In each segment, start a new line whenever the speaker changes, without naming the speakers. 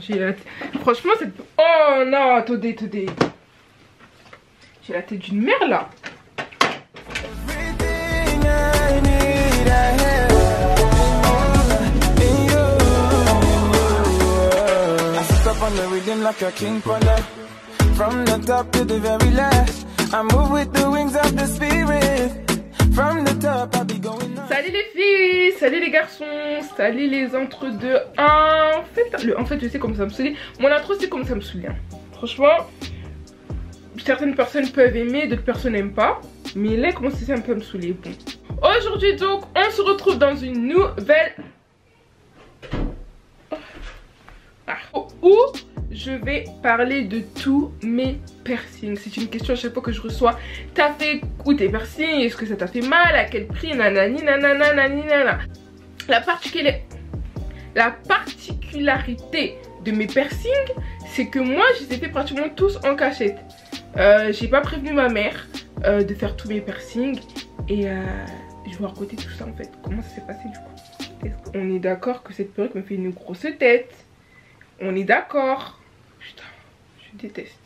J'ai la. Franchement, cette... Oh non, attendez, attendez. J'ai la tête d'une mère, là. From the top to the very last, I move with the wings of the spirit. Salut les filles, salut les garçons, salut les entre-deux. En fait, le, en fait, je sais comment ça me saoule. Mon intro, c'est comme ça me saoule. Hein. Franchement, certaines personnes peuvent aimer, d'autres personnes n'aiment pas. Mais là, comment c'est un peu à me saouler. Bon. Aujourd'hui, donc, on se retrouve dans une nouvelle. Ah. Où je vais parler de tous mes piercings. C'est une question à chaque fois que je reçois. T'as fait où tes piercings? Est-ce que ça t'a fait mal? À quel prix? Nanana nanana. La la particularité de mes piercings, c'est que moi, je les ai fait pratiquement tous en cachette. Euh, J'ai pas prévenu ma mère euh, de faire tous mes piercings. Et euh, je vais raconter tout ça en fait. Comment ça s'est passé du coup? On est d'accord que cette perruque me fait une grosse tête? On est d'accord déteste.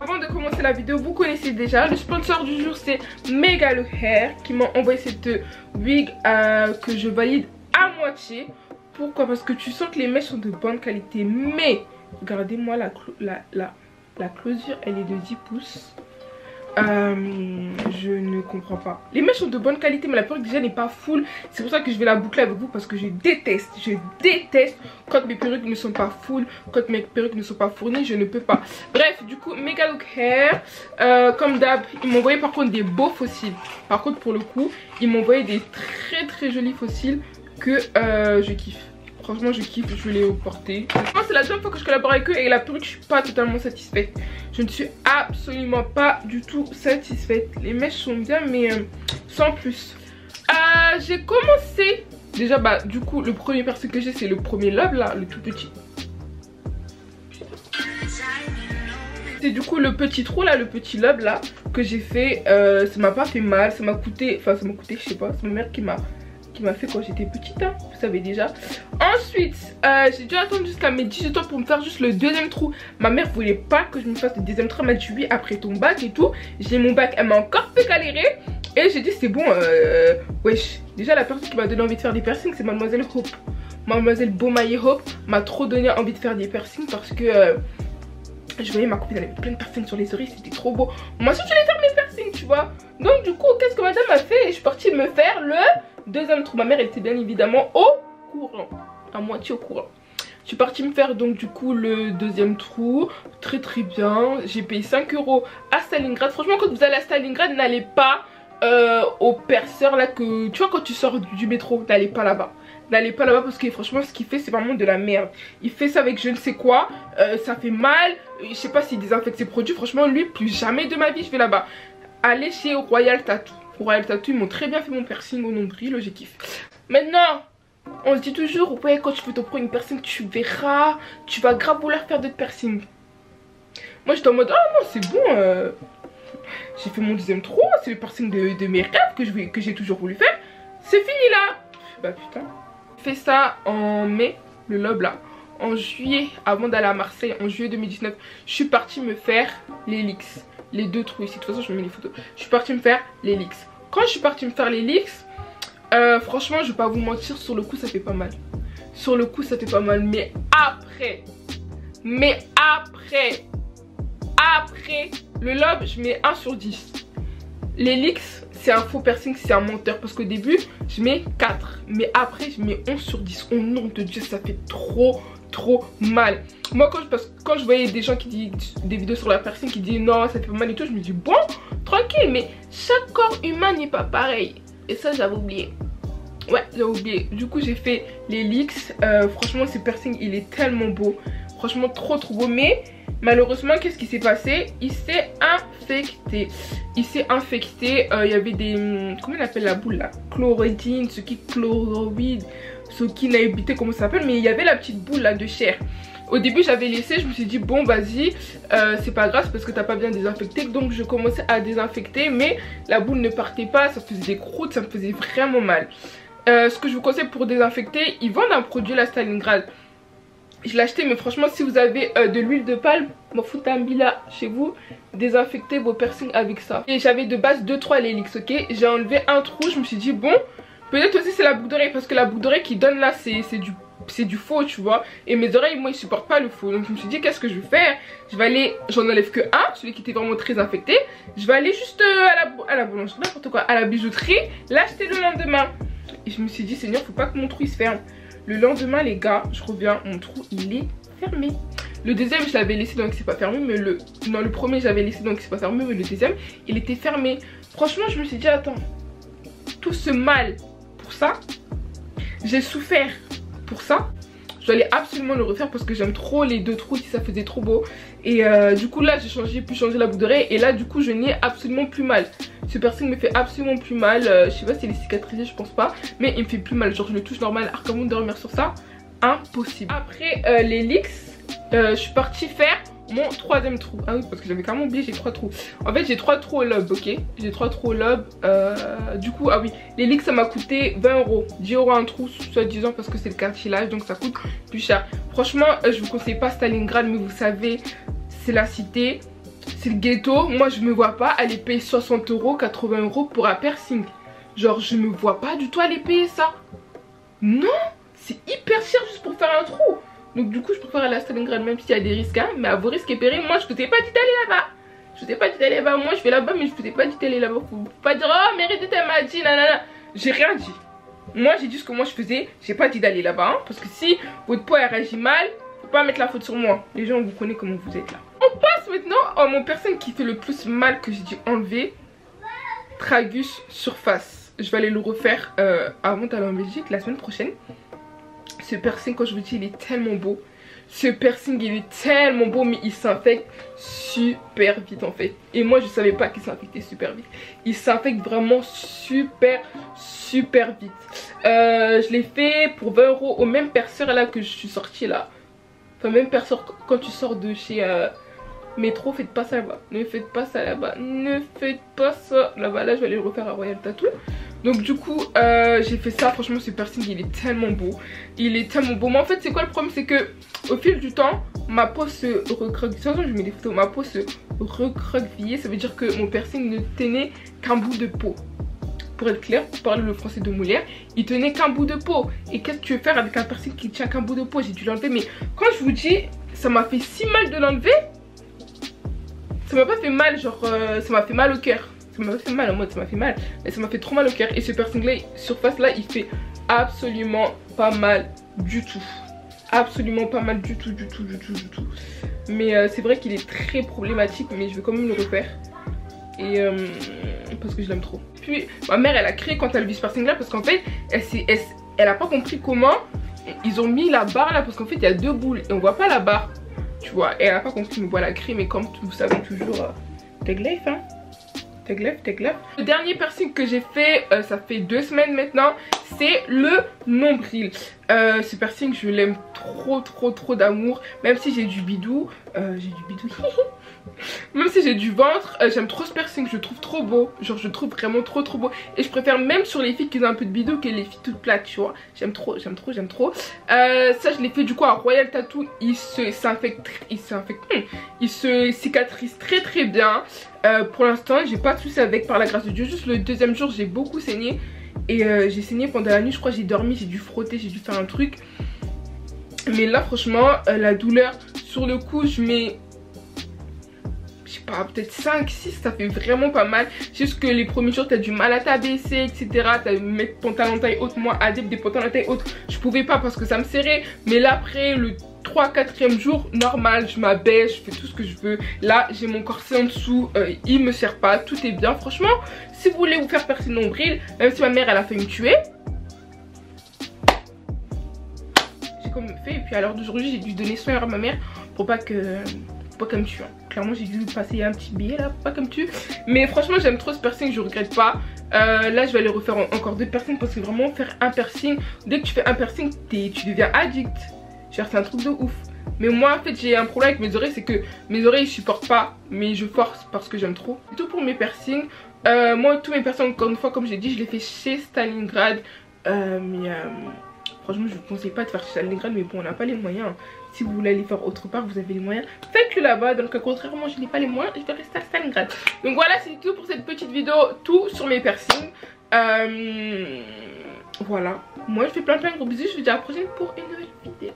Avant de commencer la vidéo, vous connaissez déjà, le sponsor du jour c'est Megalo Hair qui m'a envoyé cette wig euh, que je valide à moitié. Pourquoi? Parce que tu sens que les mèches sont de bonne qualité. Mais, regardez-moi la, la, la, la closure, elle est de 10 pouces. Euh, je ne comprends pas. Les mèches sont de bonne qualité mais la perruque déjà n'est pas full. C'est pour ça que je vais la boucler avec vous parce que je déteste, je déteste quand mes perruques ne sont pas full, quand mes perruques ne sont pas fournies, je ne peux pas. Bref, du coup, Mega Look Hair, euh, comme d'hab, ils m'ont envoyé par contre des beaux fossiles. Par contre, pour le coup, ils m'ont envoyé des très très jolis fossiles que euh, je kiffe. Franchement, je kiffe, je vais les porter. C'est la deuxième fois que je collabore avec eux et la perruque, je suis pas totalement satisfaite. Je ne suis absolument pas du tout satisfaite. Les mèches sont bien, mais euh, sans plus. Euh, j'ai commencé. Déjà, bah, du coup, le premier perso que j'ai, c'est le premier lobe là, le tout petit. C'est du coup le petit trou là, le petit lobe là que j'ai fait. Euh, ça m'a pas fait mal, ça m'a coûté, enfin ça m'a coûté, je sais pas, c'est ma mère qui m'a m'a fait quand j'étais petite, hein, vous savez déjà. Ensuite, euh, j'ai dû attendre jusqu'à mes 18 ans pour me faire juste le deuxième trou. Ma mère voulait pas que je me fasse le deuxième trou, elle m'a dit oui après ton bac et tout. J'ai mon bac, elle m'a encore fait galérer. Et j'ai dit c'est bon, euh, wesh. Déjà la personne qui m'a donné envie de faire des piercings c'est Mademoiselle Hope. Mademoiselle Beaumaye Hope m'a trop donné envie de faire des piercings parce que... Euh, je voyais ma copine, elle avait plein de piercings sur les oreilles, c'était trop beau. Moi aussi, je voulais faire mes piercings, tu vois. Donc, du coup, qu'est-ce que madame a fait? Je suis partie me faire le Deuxième trou, ma mère était bien évidemment au courant, à moitié au courant. Je suis partie me faire donc du coup le deuxième trou, très très bien. J'ai payé 5 euros à Stalingrad. Franchement quand vous allez à Stalingrad, n'allez pas euh, au perceur là que... Tu vois quand tu sors du métro, n'allez pas là-bas. N'allez pas là-bas parce que franchement ce qu'il fait c'est vraiment de la merde. Il fait ça avec je ne sais quoi, euh, ça fait mal. Je sais pas s'il désinfecte ses produits. Franchement lui plus jamais de ma vie je vais là-bas. Allez chez Royal Tattoo. Royal Tattoo, ils m'ont très bien fait mon piercing au nombril, j'ai kiffé. Maintenant, on se dit toujours, ouais, quand tu fais ton premier piercing, tu verras, tu vas grave vouloir faire d'autres piercings. Moi, j'étais en mode, ah non, c'est bon, euh, j'ai fait mon deuxième trou, c'est le piercing de, mes rêves que j'ai toujours voulu faire. C'est fini là Bah putain. Fait ça en mai, le lobe là. En juillet, avant d'aller à Marseille, en juillet 2019, je suis partie me faire l'élix les deux trous ici. De toute façon, je mets les photos. Je suis partie me faire les. Quand je suis partie me faire les euh, franchement, je vais pas vous mentir, sur le coup, ça fait pas mal. Sur le coup, ça fait pas mal. Mais après, mais après, après, le lobe, je mets 1 sur 10. Les leaks, c'est un faux piercing, c'est un menteur. Parce qu'au début, je mets 4. Mais après, je mets 11 sur 10. Au nom de Dieu, ça fait trop, trop mal. Moi, quand je, parce quand je voyais des gens qui disent des vidéos sur la personne qui disent non, ça fait mal et tout, je me dis bon, tranquille, mais chaque corps humain n'est pas pareil. Et ça, j'avais oublié. Ouais, j'avais oublié. Du coup, j'ai fait les leaks. Euh, franchement, ce piercing, il est tellement beau. Franchement, trop trop beau. Mais malheureusement, qu'est-ce qui s'est passé? Il s'est infecté. Il s'est infecté. Euh, il y avait des... Hum, comment on appelle la boule là? Chloridine, ce qui chloroïde ce qui n'a évité comment ça s'appelle mais il y avait la petite boule là de chair. Au début j'avais laissé je me suis dit bon vas-y euh, c'est pas grave parce que t'as pas bien désinfecté. Donc je commençais à désinfecter mais la boule ne partait pas ça faisait des croûtes ça me faisait vraiment mal. Euh, ce que je vous conseille pour désinfecter ils vendent un produit la Stalingrad. Je l'ai acheté mais franchement si vous avez euh, de l'huile de palme m'en foutez un là chez vous désinfectez vos piercings avec ça. Et j'avais de base 2-3 lélix ok? J'ai enlevé un trou je me suis dit bon peut-être aussi c'est la boucle d'oreille parce que la boucle d'oreille qui donne là c'est du c'est du faux tu vois. Et mes oreilles moi ils supportent pas le faux. Donc je me suis dit qu'est-ce que je vais faire? Je vais aller j'en enlève que un celui qui était vraiment très infecté je vais aller juste euh, à la, à la boulangerie n'importe quoi à la bijouterie l'acheter le lendemain. Et je me suis dit seigneur faut pas que mon trou il se ferme. Le lendemain les gars je reviens mon trou il est fermé. Le deuxième je l'avais laissé donc c'est pas fermé mais le non le premier j'avais laissé donc c'est pas fermé mais le deuxième il était fermé. Franchement je me suis dit attends tout ce mal ça. J'ai souffert pour ça. Je dois aller absolument le refaire parce que j'aime trop les deux trous si ça faisait trop beau. Et euh, du coup là j'ai changé pu changer la boucle et là du coup je n'ai absolument plus mal. Ce piercing me fait absolument plus mal. Euh, je sais pas si il est cicatrisé je pense pas. Mais il me fait plus mal. Genre je le touche normal. Alors comment dormir sur ça impossible. Après euh, les leaks je suis partie faire mon troisième trou. Ah oui, parce que j'avais carrément oublié, j'ai trois trous. En fait, j'ai trois trous au lobe, ok? J'ai trois trous au lobe. Euh, du coup, ah oui, leaks, ça m'a coûté 20 euros. 10 euros un trou, soit disant parce que c'est le cartilage, donc ça coûte plus cher. Franchement, euh, je vous conseille pas Stalingrad, mais vous savez, c'est la cité, c'est le ghetto. Moi, je me vois pas aller payer 60 euros, 80 euros pour un piercing. Genre, je me vois pas du tout aller payer ça. Non, c'est hyper cher juste pour faire un trou. Donc du coup je préfère aller à Stalingrad même s'il y a des risques hein, Mais à vos risques et périls moi je vous ai pas dit d'aller là-bas. Je vous ai pas dit d'aller là-bas. Moi je vais là-bas mais je vous ai pas dit d'aller là-bas. Faut pas dire oh mérite m'a dit nanana. J'ai rien dit. Moi j'ai dit ce que moi je faisais. J'ai pas dit d'aller là-bas hein, Parce que si votre peau elle réagit mal Faut pas mettre la faute sur moi. Les gens vous connaissent comment vous êtes là. On passe maintenant à mon personne qui fait le plus mal que j'ai dû enlever. Tragus surface. Je vais aller le refaire euh, avant d'aller en Belgique la semaine prochaine ce piercing, quand je vous dis, il est tellement beau. Ce piercing, il est tellement beau, mais il s'infecte super vite en fait. Et moi, je savais pas qu'il s'infectait super vite. Il s'infecte vraiment super, super vite. Euh, je l'ai fait pour 20 euros au même perceur là que je suis sortie là. Enfin, même perceur quand tu sors de chez... Euh, Métro, faites pas ça là-bas. Ne faites pas ça là-bas. Ne faites pas ça là-bas. Là, je vais aller le refaire à Royal Tattoo. Donc du coup euh, j'ai fait ça. Franchement ce piercing il est tellement beau. Il est tellement beau. Mais en fait c'est quoi le problème? C'est que au fil du temps ma peau se recroquevillait je mets des photos. Ma peau se recroquevillait. Ça veut dire que mon piercing ne tenait qu'un bout de peau. Pour être clair, pour parler le français de Molière, il tenait qu'un bout de peau. Et qu'est-ce que tu veux faire avec un piercing qui tient qu'un bout de peau? J'ai dû l'enlever, mais quand je vous dis, ça m'a fait si mal de l'enlever, ça m'a pas fait mal, genre, euh, ça m'a fait mal au cœur ça m'a fait mal en mode ça m'a fait mal. Ça m'a fait trop mal au cœur. Et ce piercing là surface là il fait absolument pas mal du tout. Absolument pas mal du tout du tout du tout du tout. Mais euh, c'est vrai qu'il est très problématique mais je vais quand même le refaire. Et euh, parce que je l'aime trop. Puis ma mère elle a créé quand elle a vu ce piercing là parce qu'en fait elle, elle, elle a pas compris comment ils ont mis la barre là parce qu'en fait il y a deux boules et on voit pas la barre. Tu vois et elle a pas compris mais voilà créé mais comme vous savez toujours euh, tag life hein le dernier piercing que j'ai fait, euh, ça fait deux semaines maintenant, c'est le nombril. Euh, ce piercing, je l'aime trop, trop, trop d'amour. Même si j'ai du bidou, euh, j'ai du bidou, même si j'ai du ventre, j'aime trop ce piercing, je le trouve trop beau. Genre, je le trouve vraiment trop, trop beau. Et je préfère même sur les filles qui ont un peu de bidou que les filles toutes plates, tu vois. J'aime trop, j'aime trop, j'aime trop. ça, je l'ai fait du coup à Royal Tattoo. Il s'infecte, il s'infecte, hmm, il se cicatrise très, très bien. Euh, pour l'instant j'ai pas de soucis avec par la grâce de Dieu Juste le deuxième jour j'ai beaucoup saigné Et euh, j'ai saigné pendant la nuit Je crois j'ai dormi, j'ai dû frotter, j'ai dû faire un truc Mais là franchement euh, la douleur sur le coup je mets je sais pas, peut-être 5, 6, ça fait vraiment pas mal. Juste que les premiers jours, t'as du mal à t'abaisser, etc. T'as mettre pantalon taille haute. Moi, à des pantalons taille haute, je pouvais pas parce que ça me serrait. Mais là, après, le 3 4 jour normal je m'abaisse je fais tout ce que je veux là j'ai mon corset en dessous euh, il me sert pas tout est bien franchement si vous voulez vous faire percer le nombril même si ma mère elle a failli me tuer et puis à l'heure d'aujourd'hui j'ai dû donner soin à ma mère pour pas que pas comme tu hein. clairement j'ai dû passer un petit billet là pas comme tu mais franchement j'aime trop ce piercing je regrette pas euh, là je vais aller refaire encore deux piercings parce que vraiment faire un piercing dès que tu fais un piercing tu deviens addict c'est un truc de ouf. Mais moi en fait j'ai un problème avec mes oreilles c'est que mes oreilles supportent pas mais je force parce que j'aime trop. Tout pour mes piercings. Euh, moi tous mes piercings encore une fois comme j'ai dit je les fais chez Stalingrad. Euh, mais euh, franchement je vous conseille pas de faire chez mais bon on n'a pas les moyens. si vous voulez aller faire autre part vous avez les moyens. Faites-le là-bas. Donc contrairement je n'ai pas les moyens je vais rester à Stalingrad. Donc voilà c'est tout pour cette petite vidéo tout sur mes piercings. Euh, voilà. Moi je fais plein plein de gros bisous. Je vous dis à la prochaine pour une nouvelle vidéo